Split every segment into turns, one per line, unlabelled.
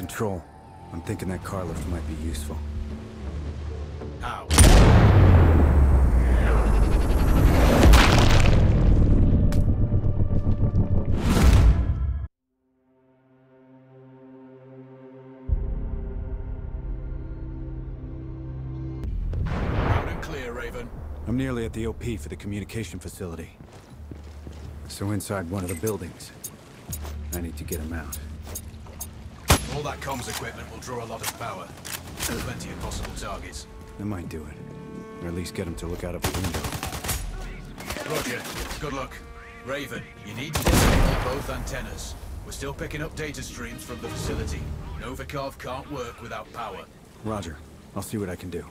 Control. I'm thinking that car lift might be useful.
How? Clear, Raven.
I'm nearly at the OP for the communication facility. So inside one of the buildings. I need to get him out.
All that comms equipment will draw a lot of power. Plenty of possible targets.
That might do it. Or at least get him to look out of the window.
Roger. Good luck. Raven, you need to disable both antennas. We're still picking up data streams from the facility. Novikov can't work without power.
Roger. I'll see what I can do.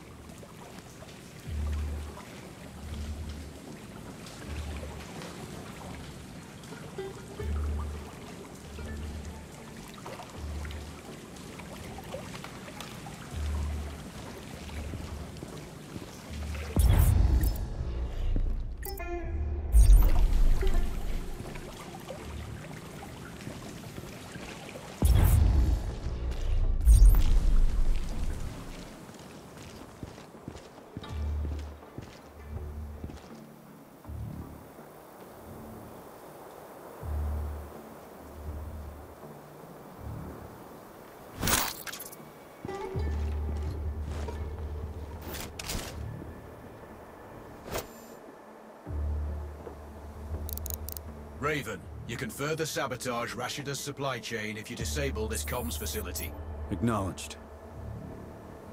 Raven, you can further sabotage Rashida's supply chain if you disable this comms facility.
Acknowledged.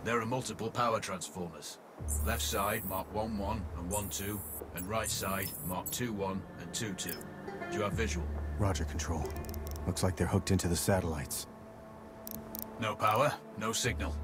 There are multiple power transformers. Left side mark 1-1 and 1-2, and right side mark 2-1 and 2-2. Do you have visual?
Roger, Control. Looks like they're hooked into the satellites.
No power, no signal.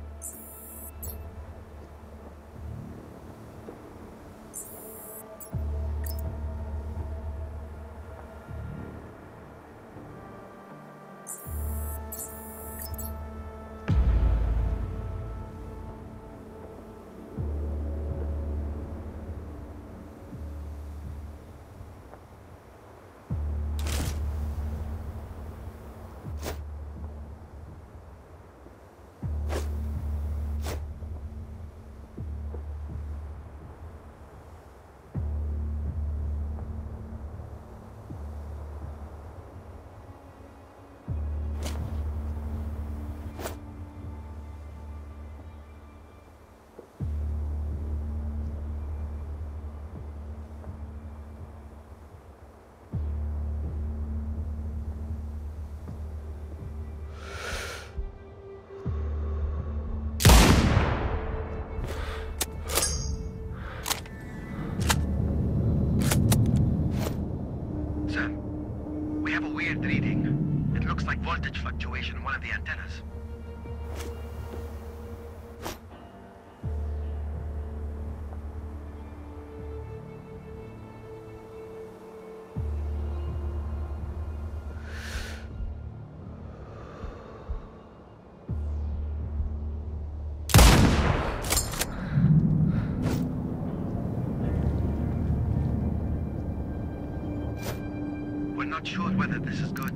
Not sure whether this is good.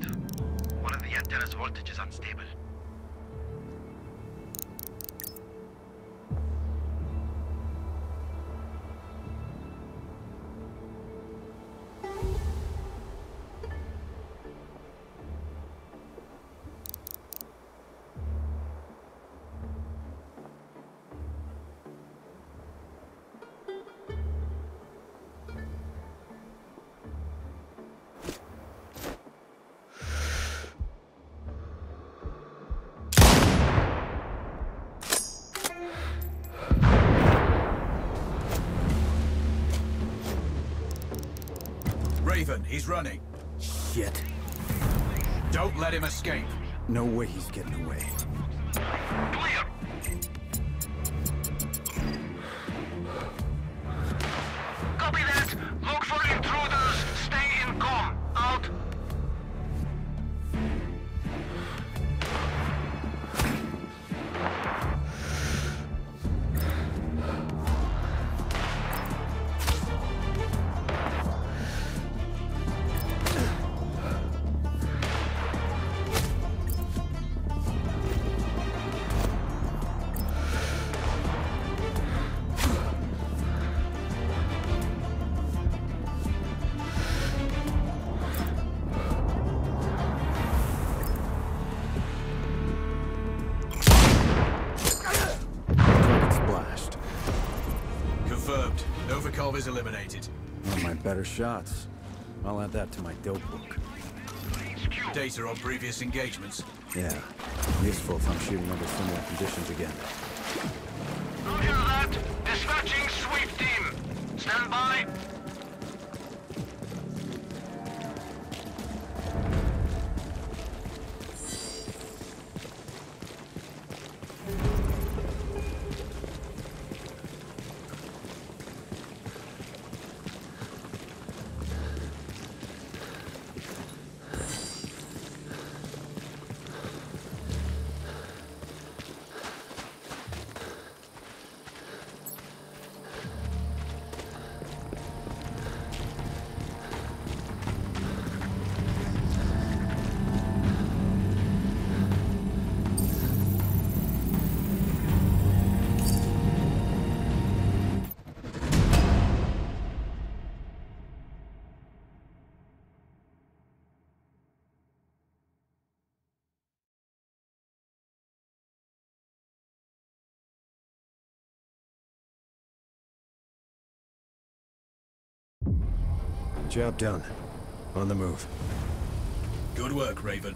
One of the antenna's voltage is unstable.
Raven, he's running.
Shit.
Don't let him escape.
No way he's getting away.
Clear!
Is eliminated.
One of my better shots. I'll add that to my dope book.
Data on previous engagements.
Yeah, useful if I'm shooting under similar conditions again.
Roger that. Dispatching sweep team. Stand by.
Job done. On the move.
Good work, Raven.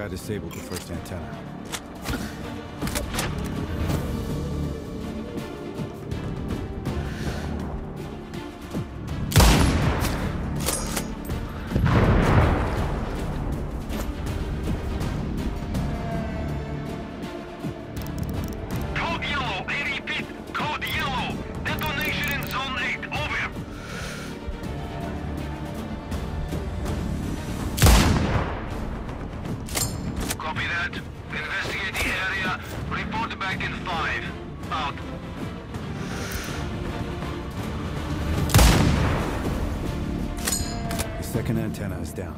I disabled the first antenna. The second antenna is down.